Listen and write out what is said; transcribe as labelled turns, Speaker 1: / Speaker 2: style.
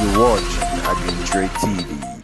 Speaker 1: watching watch Trade TV.